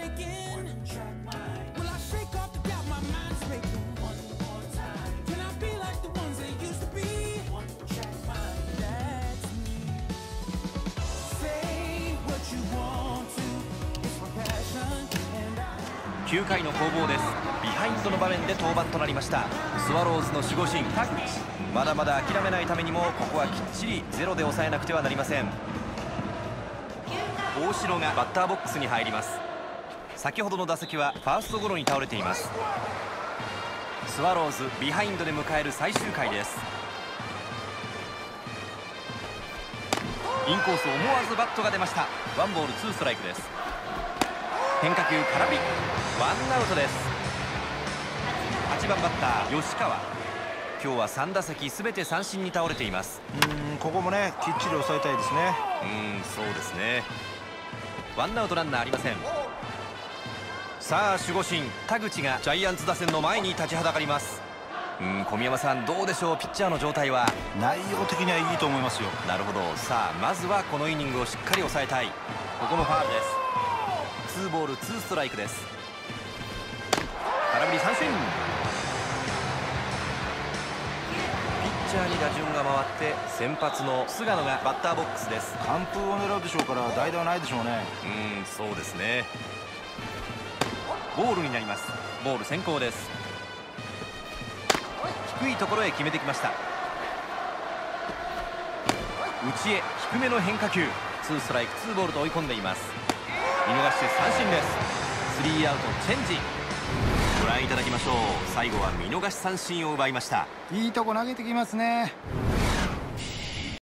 shaking. Will I shake off the doubt? My mind's making. Can I be like the ones that used to be? That's me. Say what you want to. It's my passion, 9回の攻防ですビハインドの場面で登板となりましたスワローズの守護神タッチまだまだ諦めないためにもここはきっちりゼロで抑えなくてはなりません大城がバッターボックスに入ります先ほどの打席はファーストゴロに倒れています。スワローズビハインドで迎える最終回です。インコース思わずバットが出ました。ワンボールツーストライクです。変化球空振り。ワンアウトです。8番バッター吉川。今日は3打席全て三振に倒れています。うんここもねきっちり抑えたいですね。うんそうですね。ワンアウトランナーありませんさあ守護神田口がジャイアンツ打線の前に立ちはだかります。うん小宮山さんどうでしょうピッチャーの状態は？内容的にはいいと思いますよ。なるほど。さあまずはこのイニングをしっかり抑えたい。ここもファールです。ツーボールツーストライクです。空振り三振。ピッチャーに打順が回って先発の菅野がバッターボックスです。完封を狙うでしょうから代打はないでしょうね。うんそうですねボールになります。ボール先行です。低いところへ決めてきました。内へ低めの変化球。ツーストライクツーボールと追い込んでいます。見逃して三振です。スリーアウトチェンジ。ご覧いただきましょう。最後は見逃し三振を奪いました。いいとこ投げてきますね。